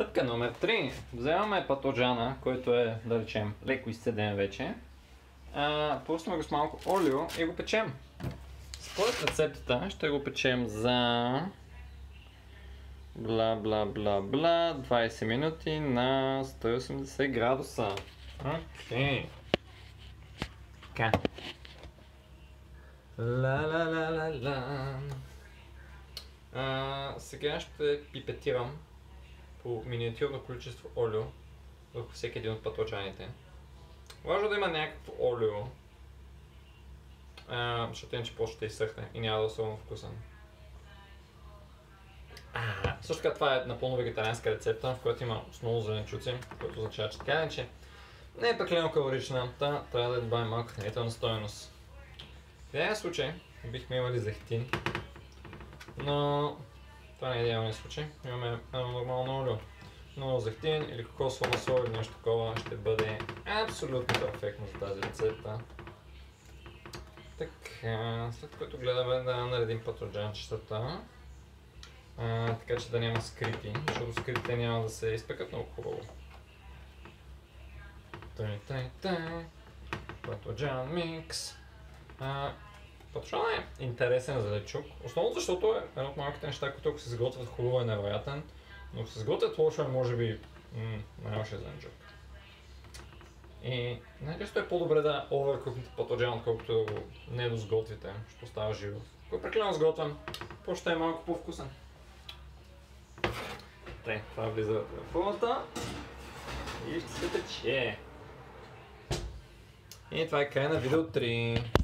Стъпка номер 3. Вземаме патоджана, който е, да речем, леко изцеден вече. А, го с малко олио и го печем. Според рецептата ще го печем за бла бла бла бла 20 минути на 180 градуса. Окей. Така. Ла ла ла ла ла. Сега ще пипетирам по миниатюрно количество олио върху всеки един от патлачаните. Важно да има някакво олио, защото иначе после ще изсъхне и няма да е особено вкусен. Също така това е напълно вегетарианска рецепта, в която има основно зеленчуци, което означава, че така иначе не е прекалено калорична, та трябва да добавим малко хранителна стоеност. В един случай бихме имали зехтин, но това не е идеалният случай. Имаме едно нормално олио. Но зехтин или кокосово масло или нещо такова ще бъде абсолютно перфектно за тази рецепта. Така, след което гледаме да наредим патроджанчетата. Така че да няма скрити, защото скритите няма да се изпекат много хубаво. Тай, тай, тай. Патроджан микс. Патрушана е интересен за лечук. Основно защото е едно от малките неща, които ако се сготвят хубаво е невероятен, но ако се сготвят лошо е може би най-лошия зеленчук. И най-често е по-добре да оверкукнете патоджан, отколкото да го не досготвите, защото става живо. Ако е прекалено сготвен, по ще е малко по-вкусен. Те, това влиза в телефоната и ще се тече. И това е край на видео 3.